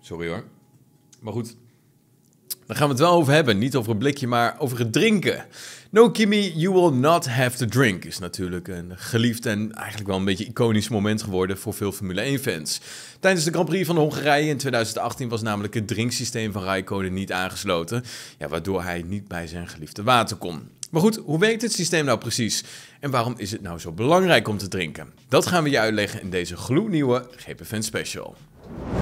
Sorry hoor. Maar goed, daar gaan we het wel over hebben. Niet over een blikje, maar over het drinken. No Kimi, you will not have to drink is natuurlijk een geliefd en eigenlijk wel een beetje iconisch moment geworden voor veel Formule 1-fans. Tijdens de Grand Prix van Hongarije in 2018 was namelijk het drinksysteem van Raikkonen niet aangesloten, ja, waardoor hij niet bij zijn geliefde water kon. Maar goed, hoe werkt dit systeem nou precies? En waarom is het nou zo belangrijk om te drinken? Dat gaan we je uitleggen in deze gloednieuwe GPFan Special.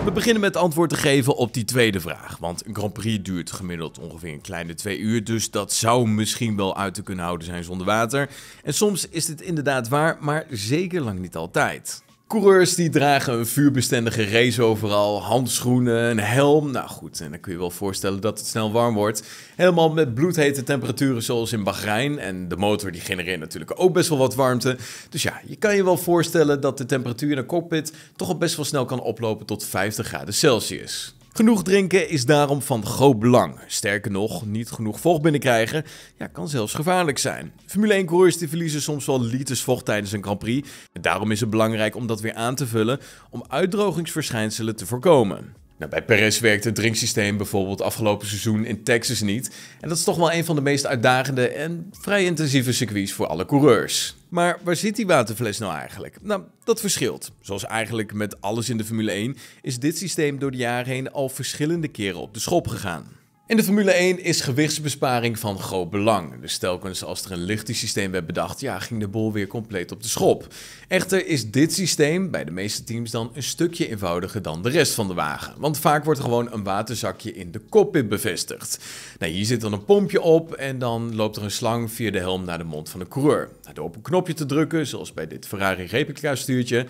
We beginnen met antwoord te geven op die tweede vraag. Want een Grand Prix duurt gemiddeld ongeveer een kleine twee uur. Dus dat zou misschien wel uit te kunnen houden zijn zonder water. En soms is dit inderdaad waar, maar zeker lang niet altijd. Coureurs die dragen een vuurbestendige race overal, handschoenen, een helm. Nou goed, en dan kun je wel voorstellen dat het snel warm wordt. Helemaal met bloedhete temperaturen zoals in Bahrein. En de motor die genereert natuurlijk ook best wel wat warmte. Dus ja, je kan je wel voorstellen dat de temperatuur in een cockpit toch al best wel snel kan oplopen tot 50 graden Celsius. Genoeg drinken is daarom van groot belang. Sterker nog, niet genoeg vocht binnenkrijgen kan zelfs gevaarlijk zijn. Formule 1-coureurs die verliezen soms wel liters vocht tijdens een Grand Prix. En daarom is het belangrijk om dat weer aan te vullen om uitdrogingsverschijnselen te voorkomen. Nou, bij Perez werkt het drinksysteem bijvoorbeeld afgelopen seizoen in Texas niet. En dat is toch wel een van de meest uitdagende en vrij intensieve circuits voor alle coureurs. Maar waar zit die waterfles nou eigenlijk? Nou, dat verschilt. Zoals eigenlijk met alles in de Formule 1 is dit systeem door de jaren heen al verschillende keren op de schop gegaan. In de Formule 1 is gewichtsbesparing van groot belang. Dus telkens als er een lichtingssysteem werd bedacht, ja, ging de bol weer compleet op de schop. Echter is dit systeem bij de meeste teams dan een stukje eenvoudiger dan de rest van de wagen. Want vaak wordt er gewoon een waterzakje in de cockpit bevestigd. Nou, hier zit dan een pompje op en dan loopt er een slang via de helm naar de mond van de coureur. Nou, door op een knopje te drukken, zoals bij dit Ferrari replica stuurtje,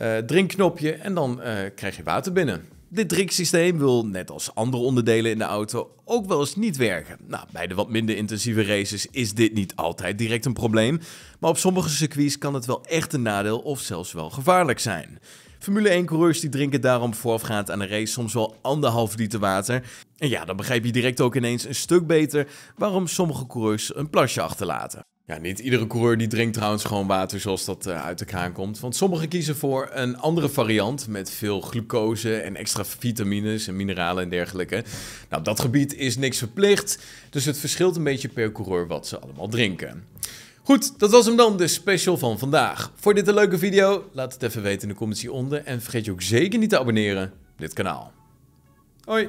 uh, drinkknopje en dan uh, krijg je water binnen. Dit drinksysteem wil, net als andere onderdelen in de auto, ook wel eens niet werken. Nou, bij de wat minder intensieve races is dit niet altijd direct een probleem, maar op sommige circuits kan het wel echt een nadeel of zelfs wel gevaarlijk zijn. Formule 1-coureurs die drinken daarom voorafgaand aan een race soms wel anderhalf liter water. En ja, dan begrijp je direct ook ineens een stuk beter waarom sommige coureurs een plasje achterlaten. Ja, niet iedere coureur die drinkt trouwens gewoon water zoals dat uh, uit de kraan komt. Want sommigen kiezen voor een andere variant met veel glucose en extra vitamines en mineralen en dergelijke. Nou, op dat gebied is niks verplicht, dus het verschilt een beetje per coureur wat ze allemaal drinken. Goed, dat was hem dan, de special van vandaag. Voor dit een leuke video? Laat het even weten in de comments hieronder. En vergeet je ook zeker niet te abonneren op dit kanaal. Hoi!